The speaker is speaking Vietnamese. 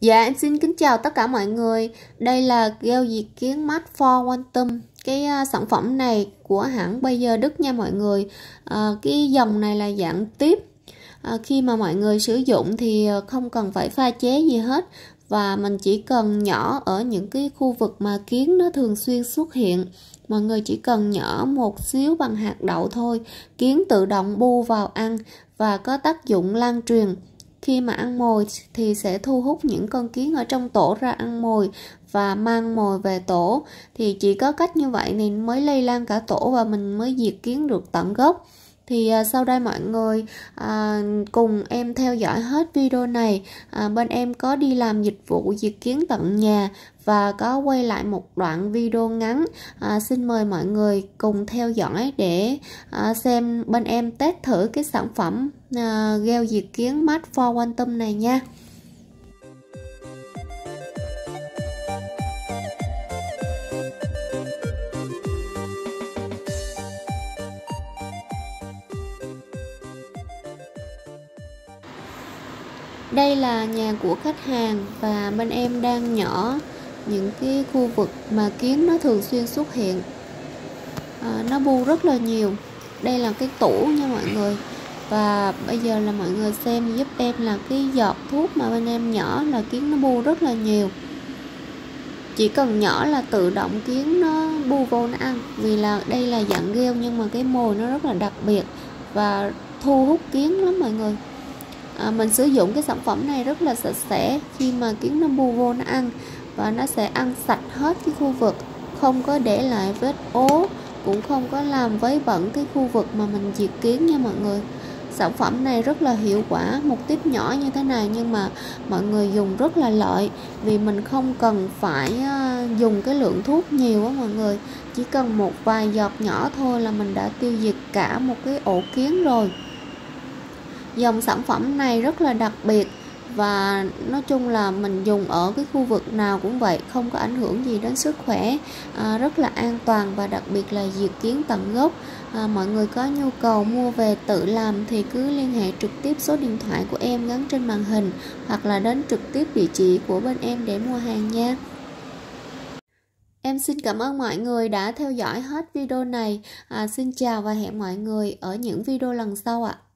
Dạ em xin kính chào tất cả mọi người. Đây là gel diệt kiến mắt for Quantum Cái uh, sản phẩm này của hãng bây giờ Đức nha mọi người. Uh, Cái dòng này là dạng tiếp. Uh, Khi mà mọi người sử dụng thì không cần phải pha chế gì hết. Và mình chỉ cần nhỏ ở những cái khu vực mà kiến nó thường xuyên xuất hiện. Mọi người chỉ cần nhỏ một xíu bằng hạt đậu thôi. Kiến tự động bu vào ăn và có tác dụng lan truyền khi mà ăn mồi thì sẽ thu hút những con kiến ở trong tổ ra ăn mồi và mang mồi về tổ. Thì chỉ có cách như vậy thì mới lây lan cả tổ và mình mới diệt kiến được tận gốc thì à, sau đây mọi người à, cùng em theo dõi hết video này. À, bên em có đi làm dịch vụ diệt kiến tận nhà và có quay lại một đoạn video ngắn. À, xin mời mọi người cùng theo dõi để à, xem bên em test thử cái sản phẩm à, gel diệt kiến mát for quantum này nha. Đây là nhà của khách hàng và bên em đang nhỏ những cái khu vực mà kiến nó thường xuyên xuất hiện. À, nó bu rất là nhiều. Đây là cái tủ nha mọi người. Và bây giờ là mọi người xem giúp em là cái giọt thuốc mà bên em nhỏ là kiến nó bu rất là nhiều. Chỉ cần nhỏ là tự động kiến nó bu vô nó ăn. Vì là đây là dạng gheo nhưng mà cái mồi nó rất là đặc biệt và thu hút kiến lắm mọi người à, mình sử dụng cái sản phẩm này rất là sạch sẽ khi mà kiến nó bu vô nó ăn và nó sẽ ăn sạch hết cái khu vực không có để lại vết ố cũng không có làm vấy bẩn cái khu vực mà mình diệt kiến nha mọi người. Sản phẩm này rất là hiệu quả một tiếp nhỏ như thế này nhưng mà mọi người dùng rất là lợi vì mình không cần phải à, dùng cái lượng thuốc nhiều á mọi người. Chỉ cần một vài giọt nhỏ thôi là mình đã tiêu diệt cả một cái ổ kiến rồi dòng sản phẩm này rất là đặc biệt và nói chung là mình dùng ở cái khu vực nào cũng vậy không có ảnh hưởng gì đến sức khỏe à, rất là an toàn và đặc biệt là diệt kiến tận gốc à, mọi người có nhu cầu mua về tự làm thì cứ liên hệ trực tiếp số điện thoại của em gắn trên màn hình hoặc là đến trực tiếp địa chỉ của bên em để mua hàng nha Em xin cảm ơn mọi người đã theo dõi hết video này. À, xin chào và hẹn mọi người ở những video lần sau ạ. À.